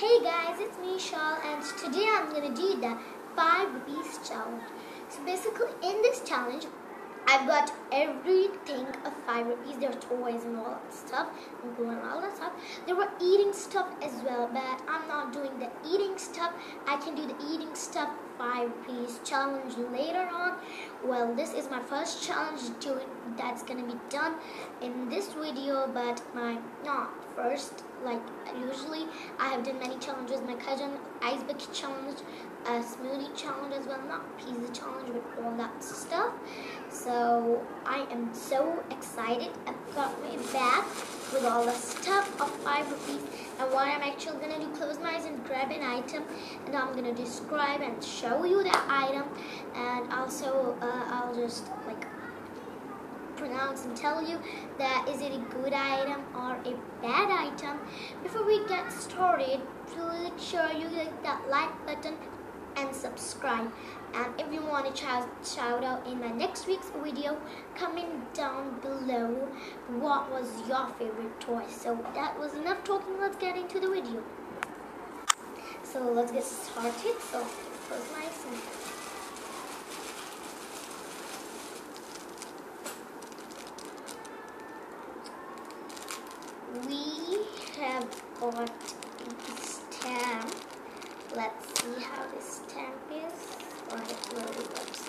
Hey guys, it's me Shal and today I'm gonna do the 5 rupees challenge. So basically in this challenge I've got everything of 5 rupees. There are toys and all that stuff and all that stuff. There were eating stuff as well but I'm not doing the eating stuff. I can do the eating stuff 5 rupees challenge later on. Well this is my first challenge to that's gonna be done in this video but my not first. Like usually I have done many challenges. My cousin ice bucket challenge a smoothie challenge as well not pizza challenge but all that stuff. So I am so excited. I've got my bag with all the stuff of five rupees. And what I'm actually gonna do close my eyes and grab an item and I'm gonna describe and show you that item. And also uh, I'll just like pronounce and tell you that is it a good item or a bad item. Before we get started, make sure you hit that like button and subscribe. And if you want a shout, shout out in my next week's video, comment down below what was your favorite toy. So that was enough talking, let's get into the video. So let's get started. So close my eyes we have got a stamp. Let's see how this stamp is or it really looks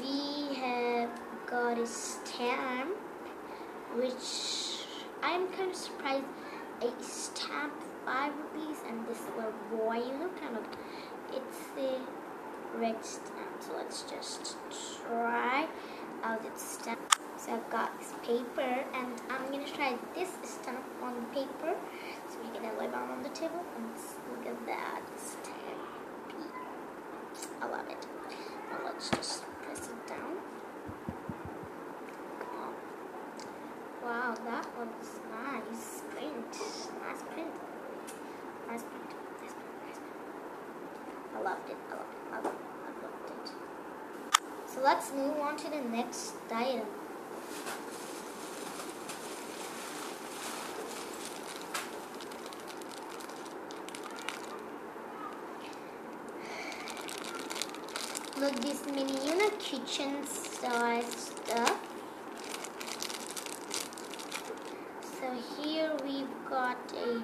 We have a stamp which I'm kind of surprised a stamp five rupees and this little boy you know kind of it's a red stamp so let's just try out its stamp so I've got this paper and I'm to try this stamp on the paper. So we're to lay down on the table and look at that stamp. I love it. Now let's just it. So let's move on to the next item. Look, this mini, you know, kitchen size stuff. So here we've got a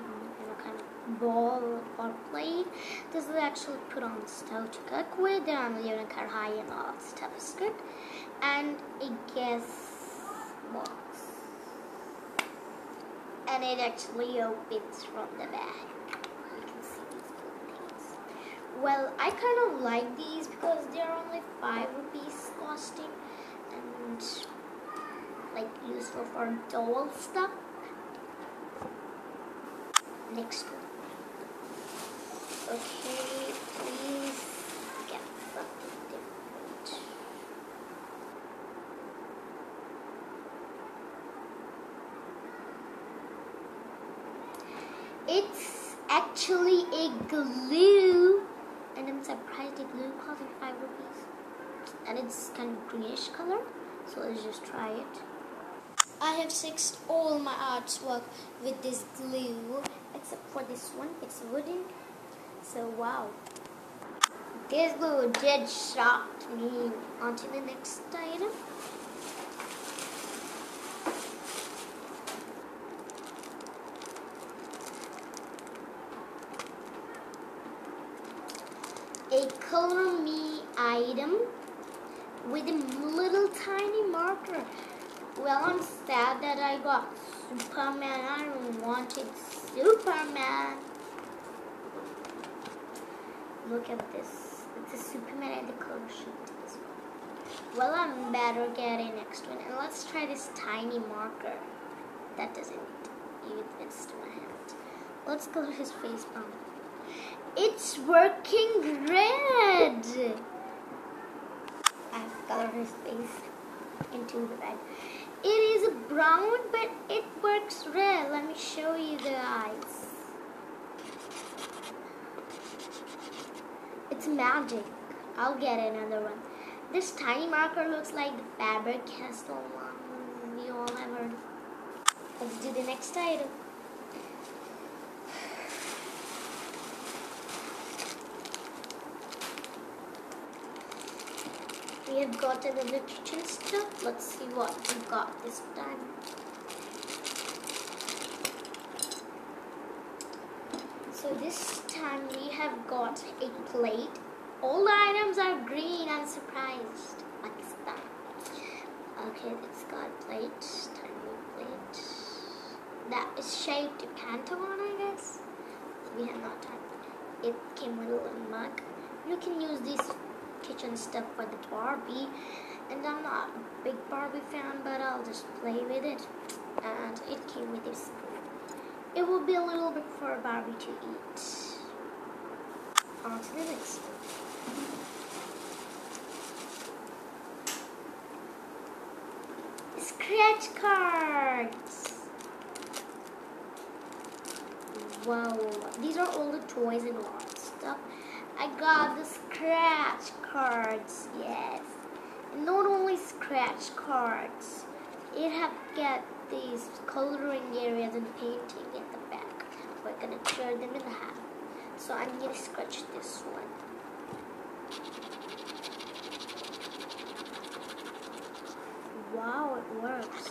kind of ball or plate. This is actually put on the stove to cook with. The unit high and all that stuff is good. And a gas box. And it actually opens from the back. You can see these little things. Well, I kind of like these because they're only 5 rupees costing and like useful for doll stuff. Next one. Okay, please get something different. It's actually a glue and I'm surprised it glue costing 5 rupees. And it's kind of greenish color so let's just try it. I have fixed all my artwork with this glue except for this one. It's wooden so wow this glue did shock me on to the next item a color me item with a little tiny marker. Well, I'm sad that I got Superman. I wanted Superman. Look at this. It's a Superman and the color sheet as well. Well, I'm better getting next one. And let's try this tiny marker. That doesn't even fits to my hand. Let's color his face brown. It's working red. I've colored his face into the red. It is brown, but it works red. Let me show you the eyes. It's magic. I'll get another one. This tiny marker looks like the Faber-Castell one we all ever. Let's do the next item. We have gotten another literature stuff. Let's see what we got this time. So this a plate. All the items are green. I'm surprised. Like that. Okay, it's got a plate. Tiny plate. That is shaped to Pentagon, I guess. We have not time. It came with a little mug. You can use this kitchen stuff for the Barbie. And I'm not a big Barbie fan, but I'll just play with it. And it came with this it will be a little bit for Barbie to eat. On the. Scratch cards. Wow, these are all the toys and all that stuff. I got the scratch cards, yes. And not only scratch cards, it have got these coloring areas and painting in the back. We're gonna tear them in half. So I'm gonna scratch this one. Wow, it works.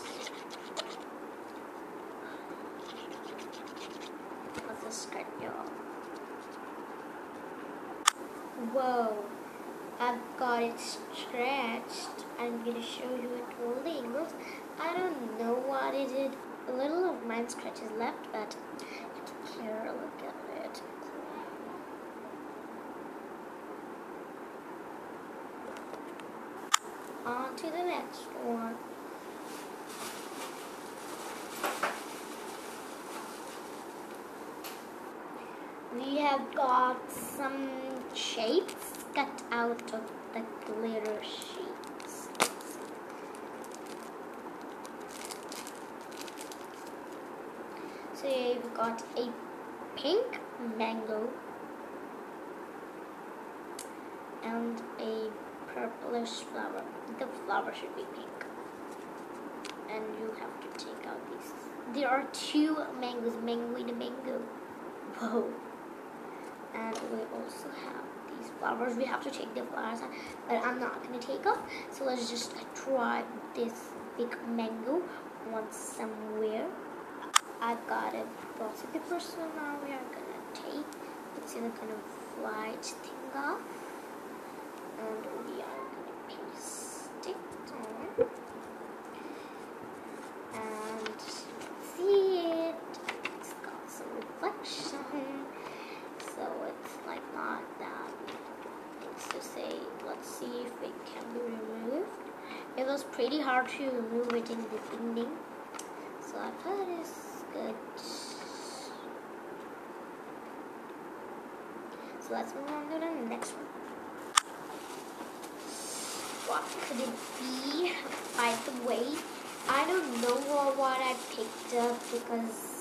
Let's just scratch y'all. Whoa, I've got it stretched. I'm gonna show you it all the angles. I don't know what it did. A little of mine scratches left, but here, look at it. On to the next one. We have got some shapes cut out of the glitter sheets. So you've got a pink mango and a purplish flower. The flower should be pink. And you have to take out these. There are two mangoes, mango and mango. Whoa. And we also have these flowers. We have to take the flowers out, but I'm not to take off. So let's just uh, try this big mango once somewhere. I've got a of paper, so now we are to take, it's to kind of flight thing off. And we are going to paste it on. And see it. It's got some reflection. So it's like not that things to say. Let's see if it can be removed. It was pretty hard to remove it in the beginning. So I thought it's good. So let's move on to the next one. What could it be? By the way, I don't know what I picked up because